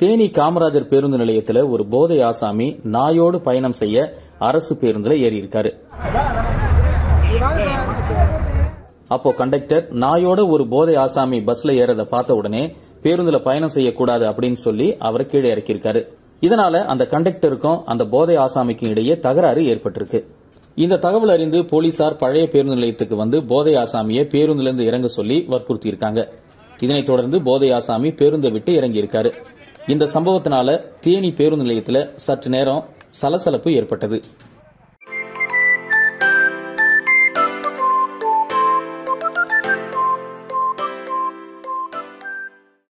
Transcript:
தேனி காமராஜர் பேருந்து நிலையத்துல ஒரு போதை ஆசாமி நாயோடு பயணம் செய்ய அரசு பேருந்துல ஏறியிருக்காரு. அப்போ கண்டக்டர் நாயோட ஒரு போதை ஆசாமி பஸ்ல ஏறத பார்த்த உடனே பேருந்துல பயணம் செய்யக்கூடாது அப்படின்னு சொல்லி அவரை கீழே இறக்கியிருக்காரு. இதனால அந்த கண்டக்டருக்கும் அந்த போதை ஆசாமிக்கும் இடையே தகராறு ஏற்பட்டிருக்கு. இந்த தகவல் அறிந்து போலீசார் பழைய பேருந்து நிலையத்துக்கு வந்து போதை ஆசாமியை பேருந்திலிருந்து இறங்க சொல்லி வற்புறுத்தியிருக்காங்க. இதனைத் தொடர்ந்து போதை ஆசாமி பேருந்தை விட்டு இறங்கியிருக்காரு. இந்த சம்பவத்தினால தேனி பேருந்து நிலையத்தில் சற்று நேரம் சலசலப்பு ஏற்பட்டது.